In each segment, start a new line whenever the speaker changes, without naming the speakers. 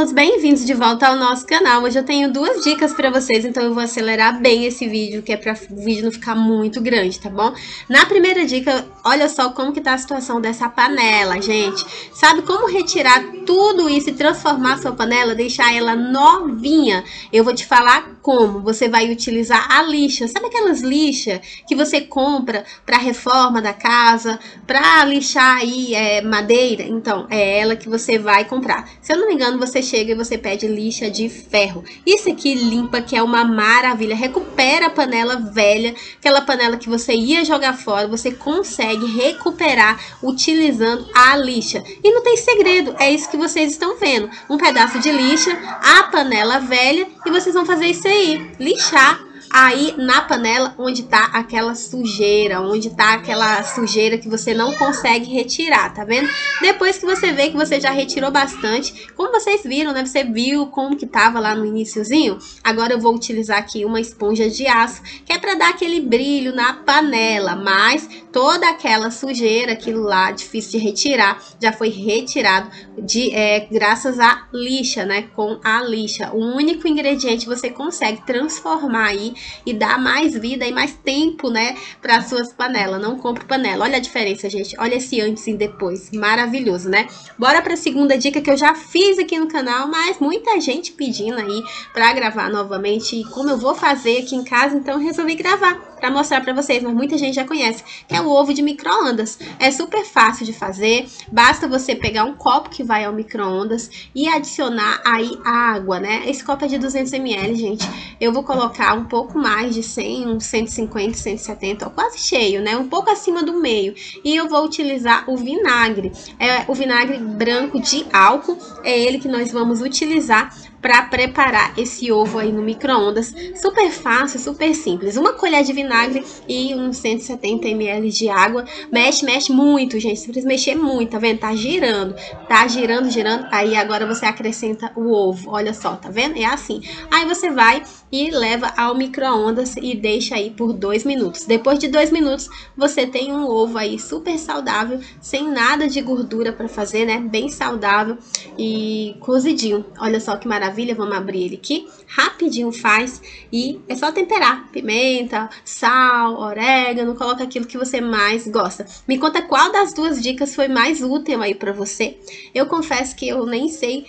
todos bem-vindos de volta ao nosso canal. Hoje eu tenho duas dicas para vocês, então eu vou acelerar bem esse vídeo, que é para o vídeo não ficar muito grande, tá bom? Na primeira dica, olha só como que tá a situação dessa panela, gente. Sabe como retirar tudo isso e transformar sua panela, deixar ela novinha? Eu vou te falar como. Você vai utilizar a lixa. Sabe aquelas lixas que você compra para reforma da casa, para lixar aí é, madeira? Então, é ela que você vai comprar. Se eu não me engano, você chega e você pede lixa de ferro. Isso aqui limpa, que é uma maravilha. Recupera a panela velha, aquela panela que você ia jogar fora, você consegue recuperar utilizando a lixa. E não tem segredo, é isso que vocês estão vendo. Um pedaço de lixa, a panela velha e vocês vão fazer isso aí, lixar aí na panela onde tá aquela sujeira, onde tá aquela sujeira que você não consegue retirar, tá vendo? Depois que você vê que você já retirou bastante, como vocês viram, né? Você viu como que tava lá no iníciozinho? Agora eu vou utilizar aqui uma esponja de aço, que é para dar aquele brilho na panela, mas toda aquela sujeira, aquilo lá difícil de retirar, já foi retirado de, é, graças à lixa, né? Com a lixa. O único ingrediente você consegue transformar aí e dar mais vida e mais tempo, né, para suas panelas. Não compre panela. Olha a diferença, gente. Olha esse antes e depois. Maravilhoso, né? Bora para a segunda dica que eu já fiz aqui no canal, mas muita gente pedindo aí para gravar novamente. E como eu vou fazer aqui em casa, então resolvi gravar para mostrar para vocês, mas muita gente já conhece, que é o ovo de micro-ondas. É super fácil de fazer, basta você pegar um copo que vai ao micro-ondas e adicionar aí água, né? Esse copo é de 200 ml, gente. Eu vou colocar um pouco mais de 100, uns 150, 170, ó, quase cheio, né? Um pouco acima do meio. E eu vou utilizar o vinagre. É o vinagre branco de álcool, é ele que nós vamos utilizar para preparar esse ovo aí no micro-ondas. Super fácil, super simples. Uma colher de vinagre e uns 170 ml de água. Mexe, mexe muito, gente. Você precisa mexer muito, tá vendo? Tá girando, tá girando, girando. Aí agora você acrescenta o ovo. Olha só, tá vendo? É assim. Aí você vai e leva ao micro-ondas e deixa aí por dois minutos. Depois de dois minutos, você tem um ovo aí super saudável, sem nada de gordura para fazer, né? Bem saudável e cozidinho. Olha só que maravilha maravilha, vamos abrir ele aqui, rapidinho faz e é só temperar, pimenta, sal, orégano, coloca aquilo que você mais gosta. Me conta qual das duas dicas foi mais útil aí para você. Eu confesso que eu nem sei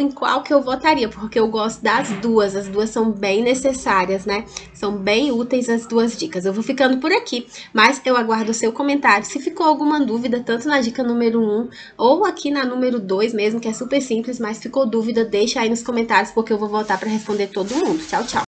em qual que eu votaria, porque eu gosto das duas, as duas são bem necessárias, né? São bem úteis as duas dicas. Eu vou ficando por aqui, mas eu aguardo o seu comentário. Se ficou alguma dúvida, tanto na dica número 1 ou aqui na número 2 mesmo, que é super simples, mas ficou dúvida, deixa aí nos comentários, porque eu vou voltar para responder todo mundo. Tchau, tchau!